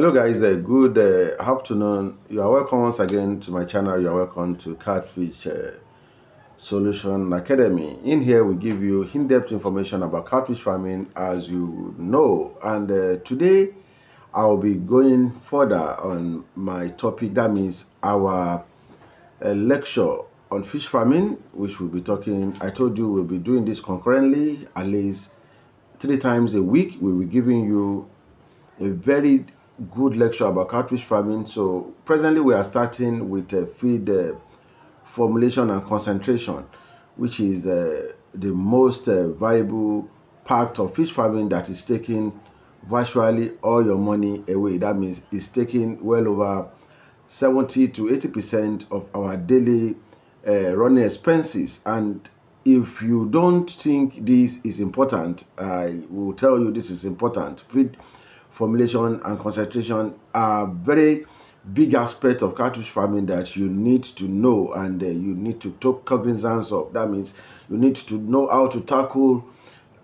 Hello guys, uh, good uh, afternoon. You are welcome once again to my channel. You are welcome to Catfish uh, Solution Academy. In here we give you in-depth information about catfish farming as you know. And uh, today I'll be going further on my topic. That means our uh, lecture on fish farming, which we'll be talking. I told you we'll be doing this concurrently at least three times a week. We'll be giving you a very good lecture about catfish farming. So presently we are starting with uh, feed uh, formulation and concentration, which is uh, the most uh, viable part of fish farming that is taking virtually all your money away. That means it's taking well over 70 to 80 percent of our daily uh, running expenses. And if you don't think this is important, I will tell you this is important. Feed formulation and concentration are very big aspect of catfish farming that you need to know and uh, you need to take cognizance of. That means you need to know how to tackle,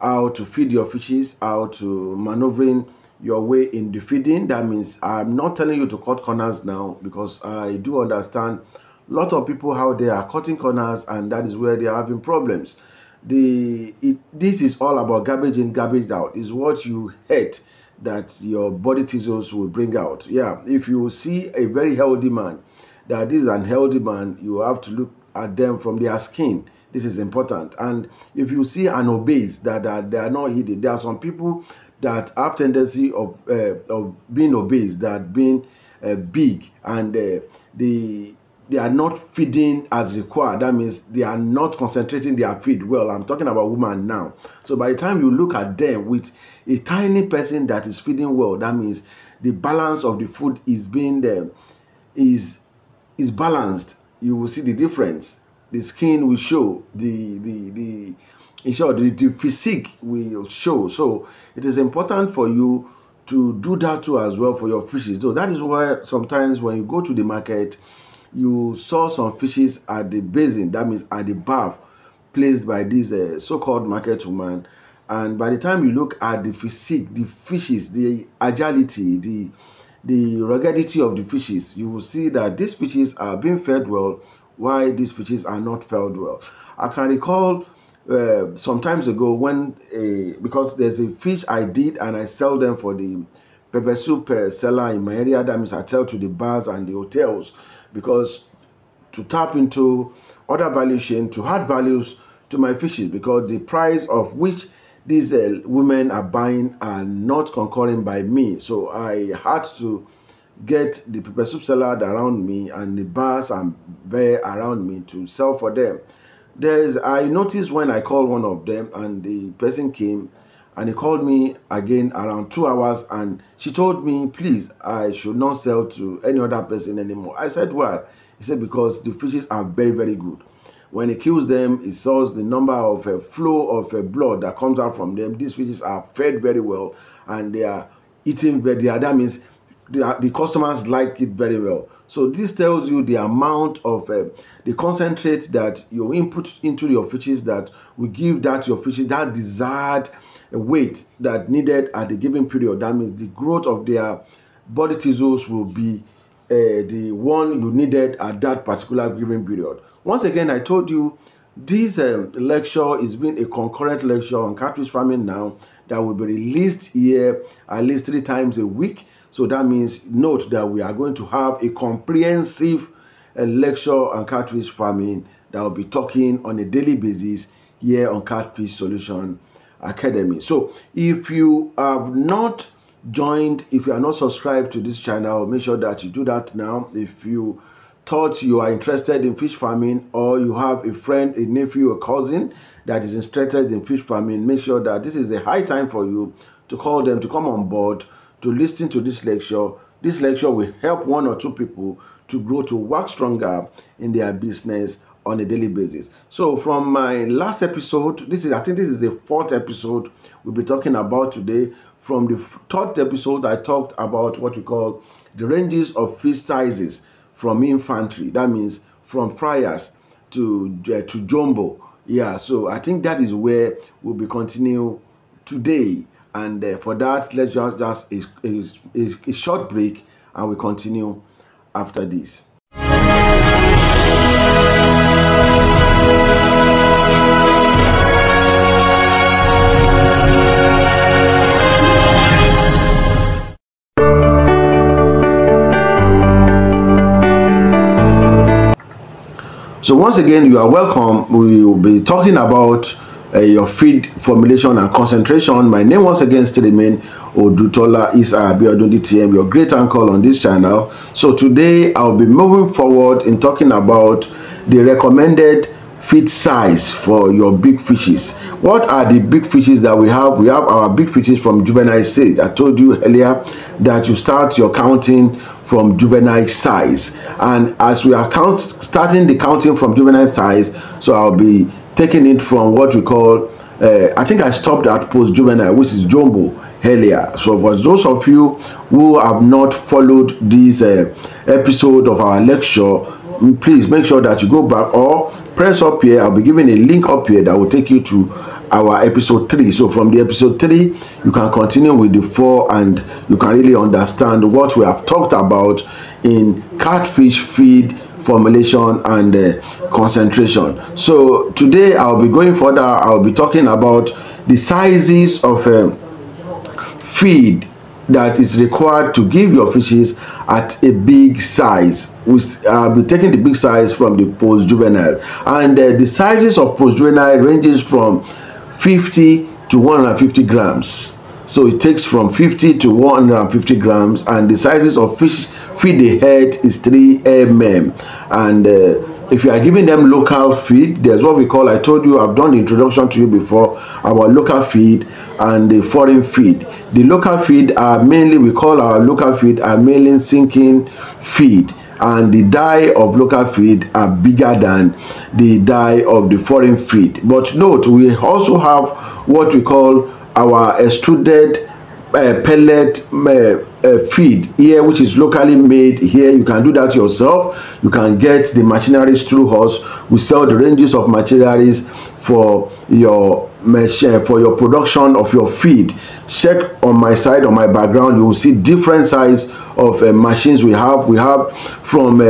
how to feed your fishes, how to maneuvering your way in the feeding. That means I'm not telling you to cut corners now because I do understand a lot of people how they are cutting corners and that is where they are having problems. The it, this is all about garbage in, garbage out. Is what you hate that your body tissues will bring out. Yeah, if you see a very healthy man, that is an healthy man, you have to look at them from their skin. This is important. And if you see an obese that, that they are not hidden, there are some people that have tendency of uh, of being obese, that being uh, big, and uh, the they are not feeding as required. That means they are not concentrating their feed well. I'm talking about women now. So by the time you look at them with a tiny person that is feeding well, that means the balance of the food is being there, is is balanced. You will see the difference. The skin will show. The the the in short, the, the physique will show. So it is important for you to do that too as well for your fishes. So that is why sometimes when you go to the market you saw some fishes at the basin, that means at the bath, placed by this uh, so-called market woman. And by the time you look at the physique, the fishes, the agility, the the ruggedity of the fishes, you will see that these fishes are being fed well, while these fishes are not fed well. I can recall uh, some times ago when, uh, because there's a fish I did and I sell them for the pepper soup uh, seller in my area, that means I tell to the bars and the hotels because to tap into other value chain to add values to my fishes because the price of which these uh, women are buying are not concurring by me. So I had to get the pepper soup seller around me and the bars and bear around me to sell for them. There's I noticed when I called one of them and the person came and he called me again around two hours and she told me please i should not sell to any other person anymore. I said why? He said because the fishes are very very good. When he kills them he saws the number of uh, flow of uh, blood that comes out from them. These fishes are fed very well and they are eating very that means the, the customers like it very well. So this tells you the amount of uh, the concentrate that you input into your fishes that will give that your fishes that desired weight that needed at the given period. That means the growth of their body tissues will be uh, the one you needed at that particular given period. Once again, I told you this um, lecture is being a concurrent lecture on catfish farming now that will be released here at least three times a week. So that means note that we are going to have a comprehensive uh, lecture on catfish farming that will be talking on a daily basis here on Catfish Solution Academy. So if you have not joined, if you are not subscribed to this channel, make sure that you do that now. If you thought you are interested in fish farming or you have a friend, a nephew, a cousin that is interested in fish farming, make sure that this is a high time for you to call them to come on board to listen to this lecture. This lecture will help one or two people to grow to work stronger in their business on a daily basis. So from my last episode, this is I think this is the fourth episode we'll be talking about today. From the third episode, I talked about what we call the ranges of fish sizes from infantry. That means from fryers to uh, to jumbo. Yeah, so I think that is where we'll be continue today. And uh, for that, let's just just a, a, a short break, and we continue after this. So once again, you are welcome. We will be talking about uh, your feed formulation and concentration. My name once again still remain Odutola Isa Abiodun DTM, your great uncle on this channel. So today I'll be moving forward in talking about the recommended feed size for your big fishes. What are the big fishes that we have? We have our big fishes from juvenile stage. I told you earlier that you start your counting from juvenile size. And as we are count, starting the counting from juvenile size, so I'll be taking it from what we call, uh, I think I stopped at post-juvenile, which is jumbo earlier. So for those of you who have not followed this uh, episode of our lecture, please make sure that you go back or press up here. I'll be giving a link up here that will take you to our episode 3 so from the episode 3 you can continue with the 4 and you can really understand what we have talked about in catfish feed formulation and uh, concentration. So today i'll be going further. I'll be talking about the sizes of uh, feed that is required to give your fishes at a big size. We uh, be taking the big size from the post juvenile and uh, the sizes of post juvenile ranges from 50 to 150 grams. So it takes from 50 to 150 grams and the sizes of fish feed the head is 3 mm and uh, if you are giving them local feed there's what we call i told you i've done the introduction to you before about local feed and the foreign feed. The local feed are mainly we call our local feed are mainly sinking feed. And the die of local feed are bigger than the die of the foreign feed. But note we also have what we call our extruded uh, pellet uh, uh, feed here which is locally made here. You can do that yourself. You can get the machineries through us. We sell the ranges of machineries for your machine for your production of your feed. Check on my side on my background. You will see different size of uh, machines we have. We have from uh,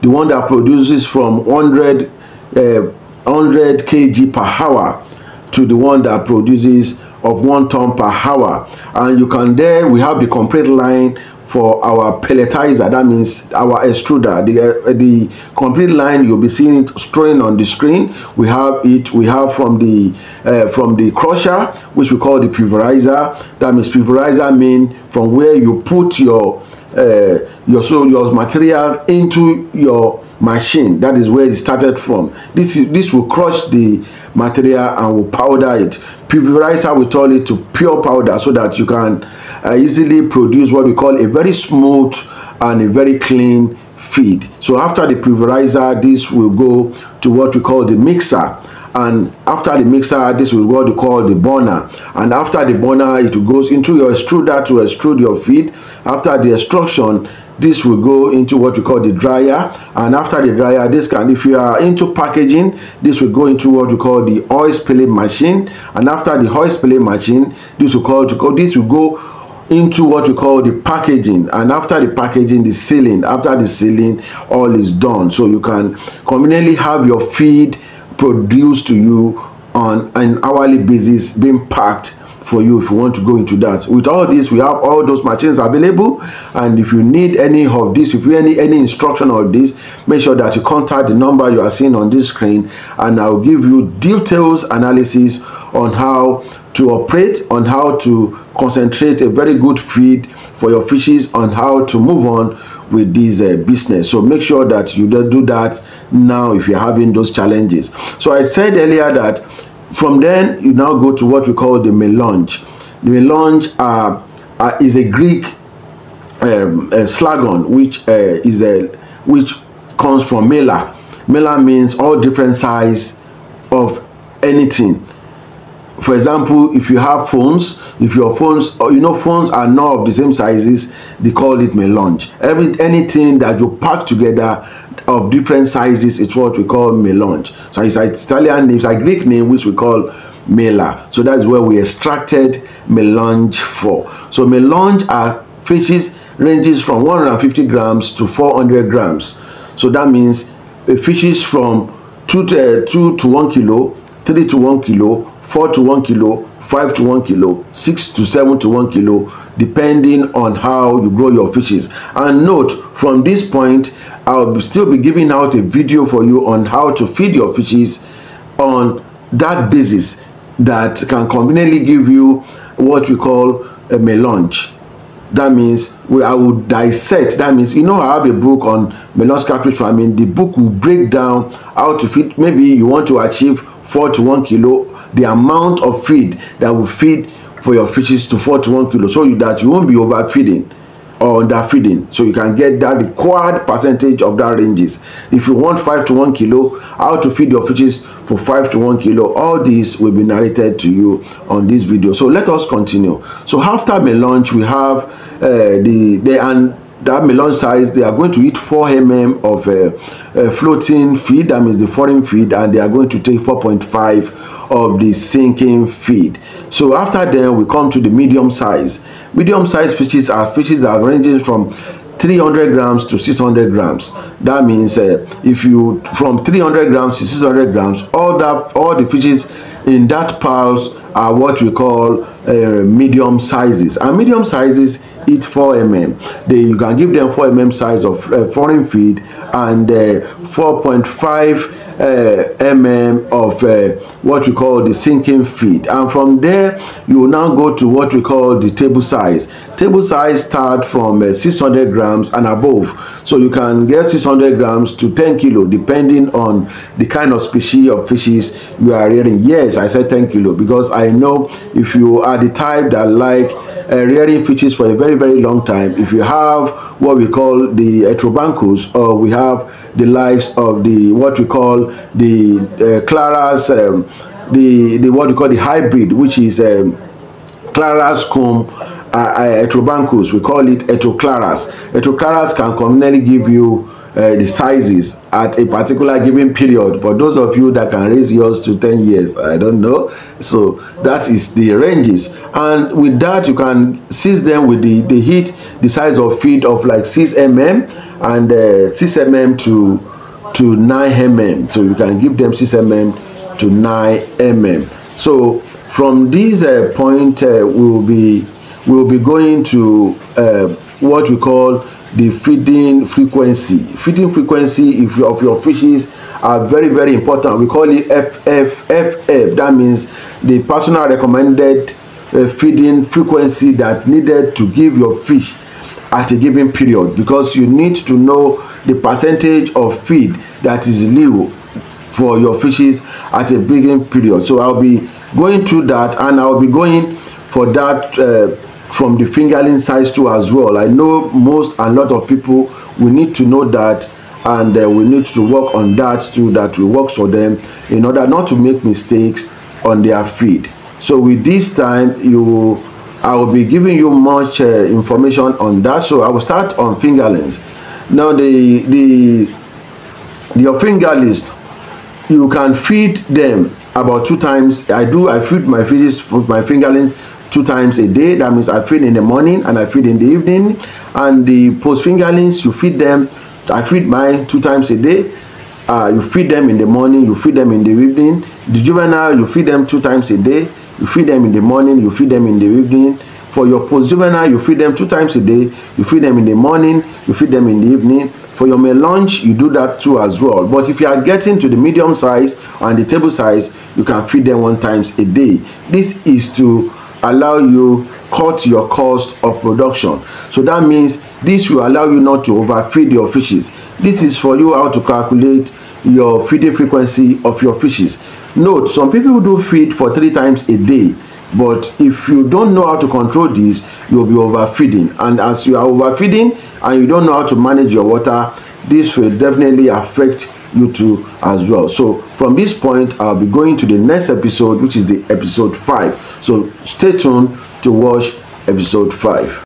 the one that produces from 100 uh, 100 kg per hour to the one that produces of one ton per hour. And you can there we have the complete line for our pelletizer. That means our extruder. The uh, the complete line you'll be seeing it strolling on the screen. We have it we have from the uh, from the crusher which we call the pulverizer. That means pulverizer mean from where you put your uh, your so your material into your machine. That is where it started from. This is this will crush the material and will powder it pulverizer we turn it to pure powder so that you can uh, easily produce what we call a very smooth and a very clean feed. So after the pulverizer this will go to what we call the mixer. And after the mixer this will what we call the burner. And after the burner it goes into your extruder to extrude your feed. After the extrusion this will go into what we call the dryer. And after the dryer this can if you are into packaging this will go into what we call the oil spilling machine. And after the oil spilling machine this will call to go this will go into what we call the packaging. And after the packaging the sealing after the sealing all is done. So you can conveniently have your feed produced to you on an hourly basis being packed for you if you want to go into that. With all this we have all those machines available. And if you need any of this if you need any instruction of this make sure that you contact the number you are seeing on this screen. And i'll give you details analysis on how to operate on how to concentrate a very good feed for your fishes on how to move on with this uh, business. So make sure that you do that now if you're having those challenges. So i said earlier that from then you now go to what we call the melange. The melange uh, uh, is a greek um, slagon which uh, is a which comes from mela. Mela means all different size of anything. For example if you have phones if your phones or you know phones are not of the same sizes they call it melange. Every anything that you pack together of different sizes is what we call melange. So it's an italian name it's a greek name which we call mela. So that's where we extracted melange for. So melange are fishes ranges from 150 grams to 400 grams. So that means fishes from 2 to, uh, 2 to 1 kilo 3 to 1 kilo 4 to 1 kilo 5 to 1 kilo 6 to 7 to 1 kilo depending on how you grow your fishes. And note from this point i'll still be giving out a video for you on how to feed your fishes on that basis that can conveniently give you what we call a melange. That means we i will dissect that means you know i have a book on melange cartridge farming. The book will break down how to feed maybe you want to achieve four to one kilo the amount of feed that will feed for your fishes to four to one kilo so you, that you won't be overfeeding or underfeeding. So you can get that required percentage of that ranges. If you want five to one kilo how to feed your fishes for five to one kilo all these will be narrated to you on this video. So let us continue. So after melange we have uh, the the and that melon size they are going to eat 4 mm of uh, uh, floating feed that means the foreign feed and they are going to take 4.5 of the sinking feed. So after then we come to the medium size. Medium size fishes are fishes that ranges from 300 grams to 600 grams. That means uh, if you from 300 grams to 600 grams all that all the fishes in that piles are what we call uh, medium sizes. And medium sizes eat 4 mm they you can give them 4 mm size of uh, foreign feed and uh, 4.5 uh, mm of uh, what we call the sinking feed. And from there you will now go to what we call the table size. Table size start from uh, 600 grams and above. So you can get 600 grams to 10 kilo depending on the kind of species of fishes you are rearing. Yes i said 10 kilo because i know if you are the type that like uh, rearing fishes for a very very long time. If you have what we call the etrobancus or we have the likes of the what we call the uh, claras um, the the what we call the hybrid which is um, claras cum uh, uh, etrobancus we call it etroclaras etroclaras can conveniently give you uh, the sizes at a particular given period. For those of you that can raise yours to 10 years i don't know. So that is the ranges. And with that you can seize them with the the heat the size of feed of like 6 mm and uh, 6 mm to to 9 mm so you can give them 6 mm to 9 mm so from this uh, point uh, we will be we will be going to uh, what we call the feeding frequency. Feeding frequency if you, of your fishes are very very important. We call it FFFF that means the personal recommended uh, feeding frequency that needed to give your fish at a given period. Because you need to know the percentage of feed that is due for your fishes at a given period. So i'll be going through that and i'll be going for that uh, from the fingerling size too as well. I know most and lot of people we need to know that and uh, we need to work on that too that will work for them in order not to make mistakes on their feed. So with this time you i will be giving you much uh, information on that. So i will start on fingerlings. Now the the your fingerlings you can feed them about two times. I do i feed my fishes with my fingerlings two times a day. That means i feed in the morning and i feed in the evening. And the post fingerlings you feed them. I feed mine two times a day. Uh, you feed them in the morning you feed them in the evening. The juvenile you feed them two times a day. You feed them in the morning you feed them in the evening. For your post juvenile you feed them two times a day. You feed them in the morning you feed them in the evening. For your melange you do that too as well. But if you are getting to the medium size and the table size you can feed them one times a day. This is to allow you cut your cost of production. So that means this will allow you not to overfeed your fishes. This is for you how to calculate your feeding frequency of your fishes. Note some people do feed for three times a day but if you don't know how to control this you'll be overfeeding. And as you are overfeeding and you don't know how to manage your water this will definitely affect you too as well. So from this point i'll be going to the next episode which is the episode 5 so stay tuned to watch episode 5